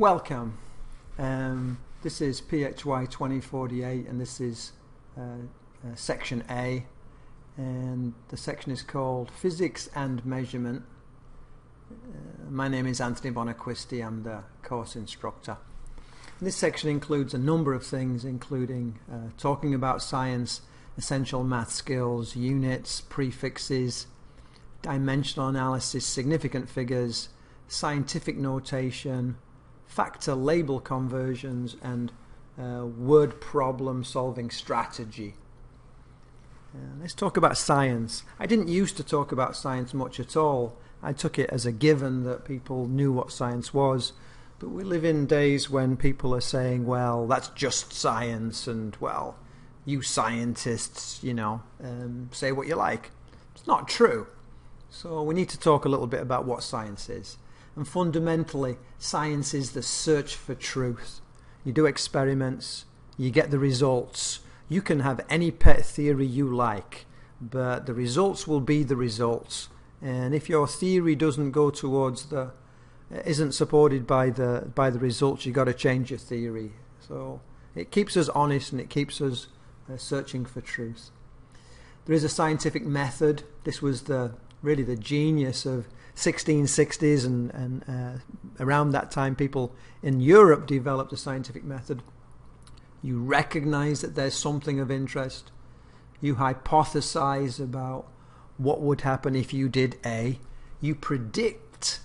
Welcome. Um, this is PHY 2048 and this is uh, uh, section A and the section is called Physics and Measurement. Uh, my name is Anthony Buonaquisti, I'm the course instructor. This section includes a number of things including uh, talking about science, essential math skills, units, prefixes, dimensional analysis, significant figures, scientific notation, factor label conversions, and uh, word problem solving strategy. Uh, let's talk about science. I didn't used to talk about science much at all. I took it as a given that people knew what science was. But we live in days when people are saying, well, that's just science, and well, you scientists, you know, um, say what you like. It's not true. So we need to talk a little bit about what science is. And fundamentally, science is the search for truth. You do experiments, you get the results. You can have any pet theory you like, but the results will be the results. And if your theory doesn't go towards the isn't supported by the by the results, you've got to change your theory. So it keeps us honest and it keeps us uh, searching for truth. There is a scientific method. This was the really the genius of 1660s and, and uh, around that time people in Europe developed a scientific method. You recognize that there's something of interest. You hypothesize about what would happen if you did A. You predict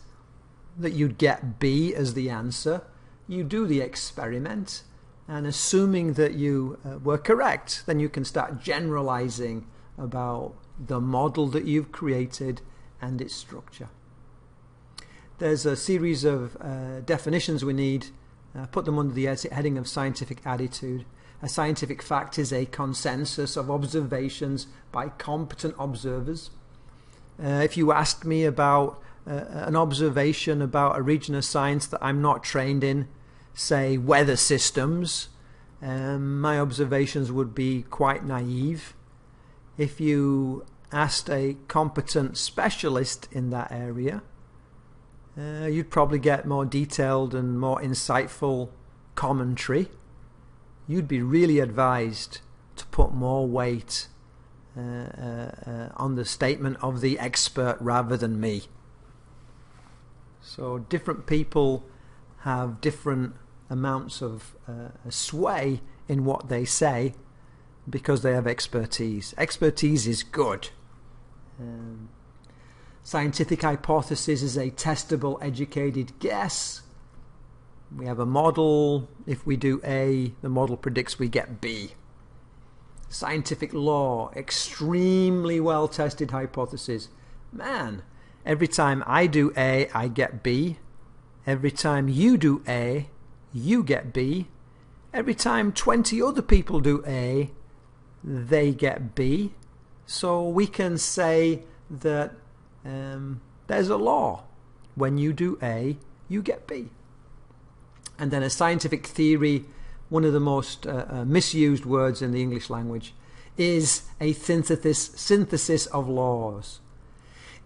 that you'd get B as the answer. You do the experiment and assuming that you uh, were correct, then you can start generalizing about the model that you've created and its structure. There's a series of uh, definitions we need. Uh, put them under the heading of scientific attitude. A scientific fact is a consensus of observations by competent observers. Uh, if you ask me about uh, an observation about a region of science that I'm not trained in, say weather systems, um, my observations would be quite naive if you asked a competent specialist in that area, uh, you'd probably get more detailed and more insightful commentary. You'd be really advised to put more weight uh, uh, uh on the statement of the expert rather than me. So different people have different amounts of uh, sway in what they say because they have expertise. Expertise is good. Um, scientific hypothesis is a testable, educated guess. We have a model. If we do A, the model predicts we get B. Scientific law, extremely well tested hypothesis. Man, every time I do A, I get B. Every time you do A, you get B. Every time 20 other people do A, they get B. So we can say that um, there's a law. When you do A, you get B. And then a scientific theory, one of the most uh, uh, misused words in the English language, is a synthesis, synthesis of laws.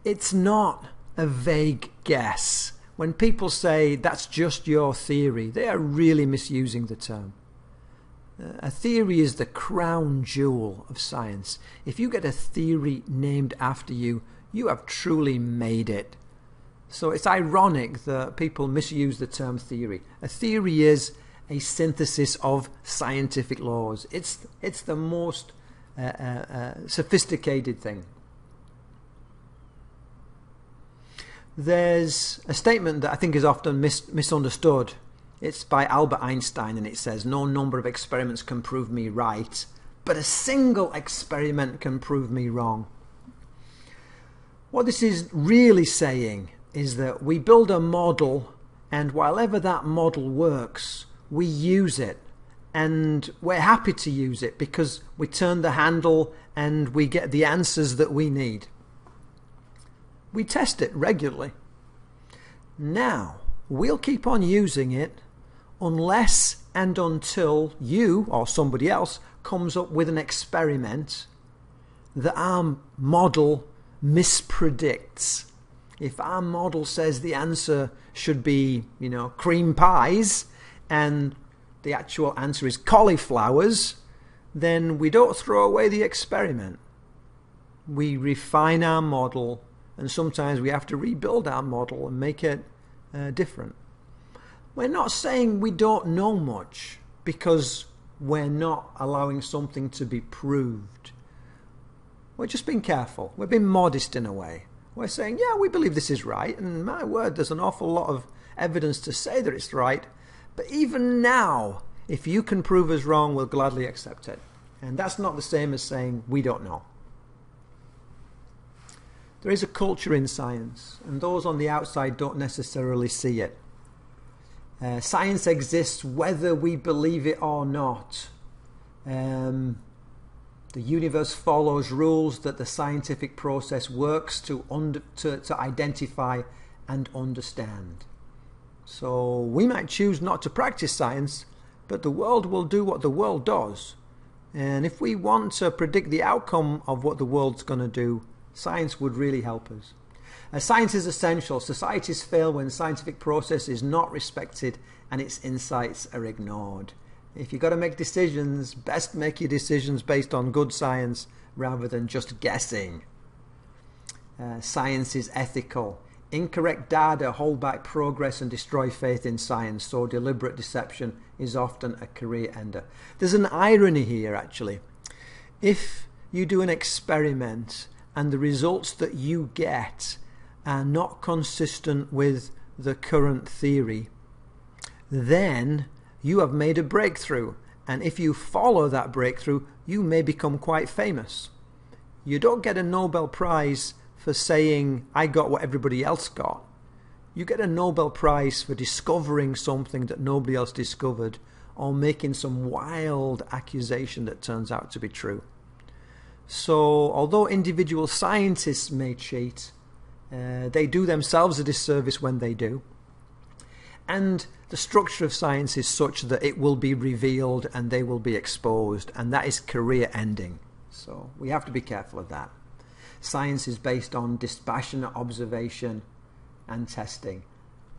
It's not a vague guess. When people say that's just your theory, they are really misusing the term. A theory is the crown jewel of science. If you get a theory named after you, you have truly made it. So it's ironic that people misuse the term theory. A theory is a synthesis of scientific laws. It's, it's the most uh, uh, uh, sophisticated thing. There's a statement that I think is often mis- misunderstood it's by Albert Einstein and it says, No number of experiments can prove me right, but a single experiment can prove me wrong. What this is really saying is that we build a model, and whilever that model works, we use it. And we're happy to use it because we turn the handle and we get the answers that we need. We test it regularly. Now, we'll keep on using it unless and until you or somebody else comes up with an experiment that our model mispredicts. If our model says the answer should be, you know, cream pies and the actual answer is cauliflowers, then we don't throw away the experiment. We refine our model and sometimes we have to rebuild our model and make it uh, different. We're not saying we don't know much because we're not allowing something to be proved. We're just being careful. We're being modest in a way. We're saying, yeah, we believe this is right, and my word, there's an awful lot of evidence to say that it's right. But even now, if you can prove us wrong, we'll gladly accept it. And that's not the same as saying we don't know. There is a culture in science, and those on the outside don't necessarily see it. Uh, science exists whether we believe it or not. Um, the universe follows rules that the scientific process works to, under, to, to identify and understand. So we might choose not to practice science, but the world will do what the world does. And if we want to predict the outcome of what the world's going to do, science would really help us. Uh, science is essential. Societies fail when scientific process is not respected and its insights are ignored. If you've got to make decisions, best make your decisions based on good science rather than just guessing. Uh, science is ethical. Incorrect data hold back progress and destroy faith in science, so deliberate deception is often a career ender. There's an irony here, actually. If you do an experiment and the results that you get are not consistent with the current theory, then you have made a breakthrough. And if you follow that breakthrough, you may become quite famous. You don't get a Nobel Prize for saying, I got what everybody else got. You get a Nobel Prize for discovering something that nobody else discovered or making some wild accusation that turns out to be true. So, although individual scientists may cheat, uh, they do themselves a disservice when they do. And the structure of science is such that it will be revealed and they will be exposed, and that is career ending. So, we have to be careful of that. Science is based on dispassionate observation and testing.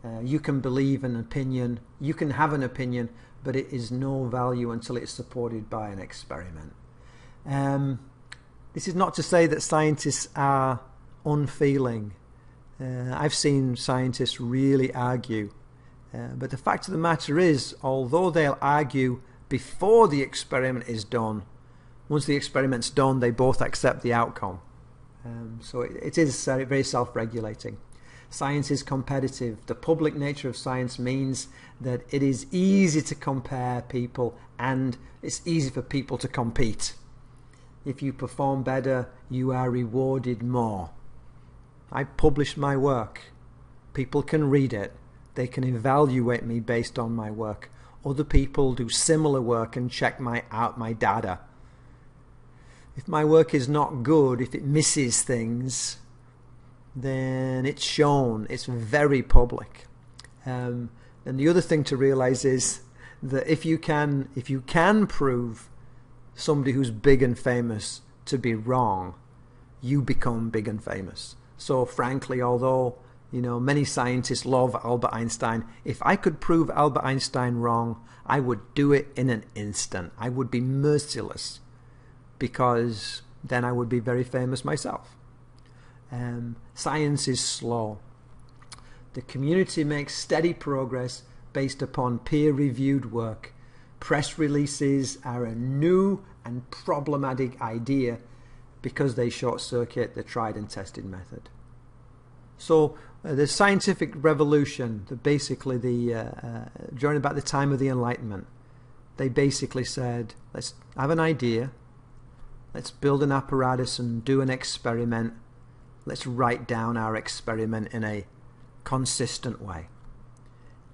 Uh, you can believe an opinion, you can have an opinion, but it is no value until it's supported by an experiment. Um, this is not to say that scientists are unfeeling. Uh, I've seen scientists really argue. Uh, but the fact of the matter is, although they'll argue before the experiment is done, once the experiment's done, they both accept the outcome. Um, so it, it is very self regulating. Science is competitive. The public nature of science means that it is easy to compare people and it's easy for people to compete. If you perform better, you are rewarded more. I publish my work. People can read it. They can evaluate me based on my work. Other people do similar work and check my out my data. If my work is not good, if it misses things, then it's shown. It's very public. Um, and the other thing to realize is that if you can if you can prove somebody who's big and famous to be wrong, you become big and famous. So frankly, although you know many scientists love Albert Einstein, if I could prove Albert Einstein wrong, I would do it in an instant. I would be merciless because then I would be very famous myself. Um, science is slow. The community makes steady progress based upon peer reviewed work press releases are a new and problematic idea because they short circuit the tried and tested method. So uh, the scientific revolution, the basically the uh, uh, during about the time of the Enlightenment, they basically said, let's have an idea, let's build an apparatus and do an experiment, let's write down our experiment in a consistent way.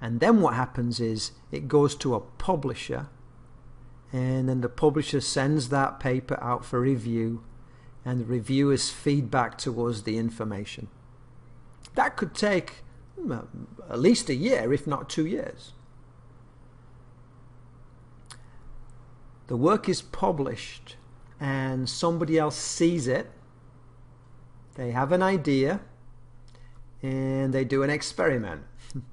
And then what happens is it goes to a publisher, and then the publisher sends that paper out for review, and the reviewers feedback towards the information. That could take hmm, uh, at least a year, if not two years. The work is published, and somebody else sees it. They have an idea, and they do an experiment.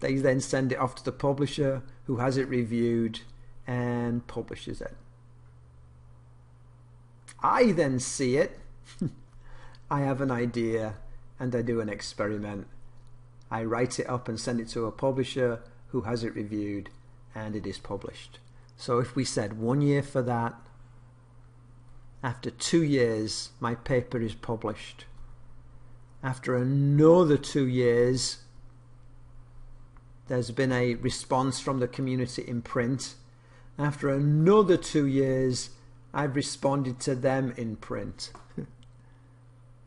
they then send it off to the publisher who has it reviewed and publishes it. I then see it. I have an idea and I do an experiment. I write it up and send it to a publisher who has it reviewed and it is published. So if we said one year for that, after two years, my paper is published. After another two years, there's been a response from the community in print. After another two years, I've responded to them in print.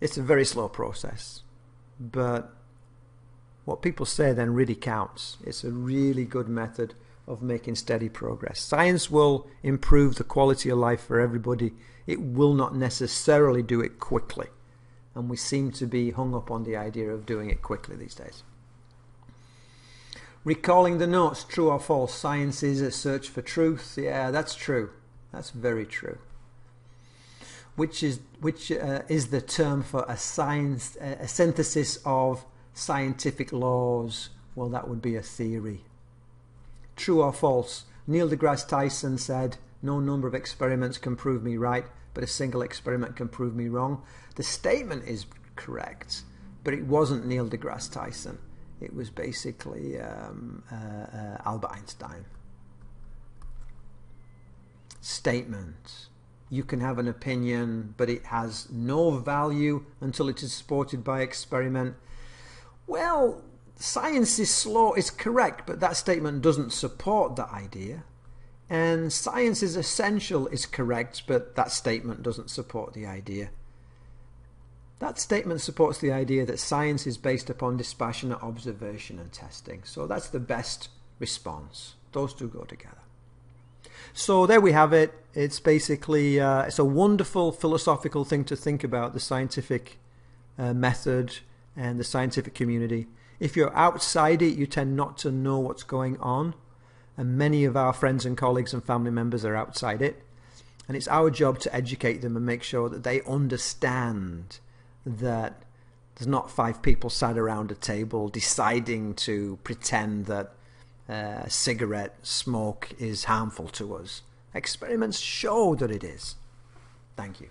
it's a very slow process, but what people say then really counts. It's a really good method of making steady progress. Science will improve the quality of life for everybody. It will not necessarily do it quickly. And we seem to be hung up on the idea of doing it quickly these days. Recalling the notes, true or false? Science is a search for truth. Yeah, that's true. That's very true. Which is which uh, is the term for a science, a synthesis of scientific laws? Well, that would be a theory. True or false? Neil deGrasse Tyson said, No number of experiments can prove me right, but a single experiment can prove me wrong. The statement is correct, but it wasn't Neil deGrasse Tyson. It was basically um, uh, uh, Albert Einstein. Statement. You can have an opinion, but it has no value until it is supported by experiment. Well, science is slow is correct, but that statement doesn't support that idea. And science is essential is correct, but that statement doesn't support the idea. That statement supports the idea that science is based upon dispassionate observation and testing. So that's the best response. Those two go together. So there we have it. It's basically uh, it's a wonderful philosophical thing to think about the scientific uh, method and the scientific community. If you're outside it, you tend not to know what's going on. And many of our friends and colleagues and family members are outside it. And it's our job to educate them and make sure that they understand that there's not five people sat around a table deciding to pretend that uh, cigarette smoke is harmful to us. Experiments show that it is. Thank you.